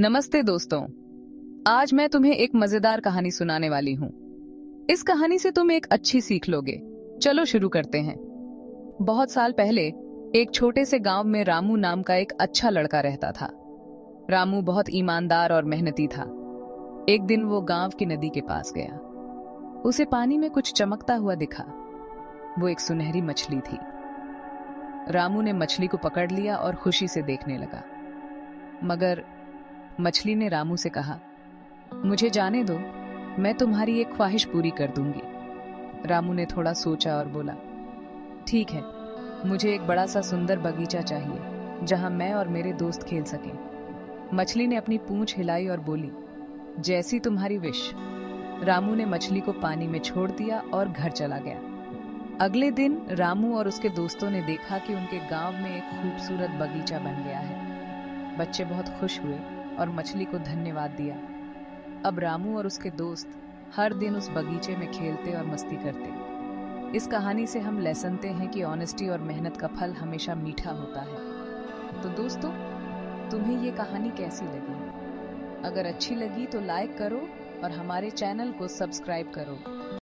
नमस्ते दोस्तों। आज मैं तुम्हें एक मज़ेदार कहानी सुनाने वाली हूँ। इस कहानी से तुम एक अच्छी सीख लोगे। चलो शुरू करते हैं। बहुत साल पहले, एक छोटे से गाँव में रामू नाम का एक अच्छा लड़का रहता था। रामू बहुत ईमानदार और मेहनती था। एक दिन वो गाँव की नदी के पास गया। उसे पानी में कुछ चमकता हुआ दिखा। वो एक सुनहरी मछली थी। रामू ने मछली को पकड़ लिया और खुशी से देखने लगा। मगर मछली ने रामू से कहा, मुझे जाने दो, मैं तुम्हारी एक ख्वाहिश पूरी कर दूँगी। रामू ने थोड़ा सोचा और बोला, ठीक है, मुझे एक बड़ा सा सुंदर बगीचा चाहिए, जहाँ मैं और मेरे दोस्त खेल सकें। मछली ने अपनी पूंछ हिलाई और बोली, जैसी तुम्हारी विश। रामू ने मछली को पानी में छोड़ दिया और घर चला गया। अगले दिन रामू और उसके दोस्तों ने देखा कि उनके गाँव में एक खूबसूरत बगीचा बन गया है। बच्चे बहुत खुश हुए और मछली को धन्यवाद दिया। अब रामू और उसके दोस्त हर दिन उस बगीचे में खेलते और मस्ती करते। इस कहानी से हम लेसनते हैं कि ऑनेस्टी और मेहनत का फल हमेशा मीठा होता है। तो दोस्तों, तुम्हें ये कहानी कैसी लगी? अगर अच्छी लगी तो लाइक करो और हमारे चैनल को सब्सक्राइब करो।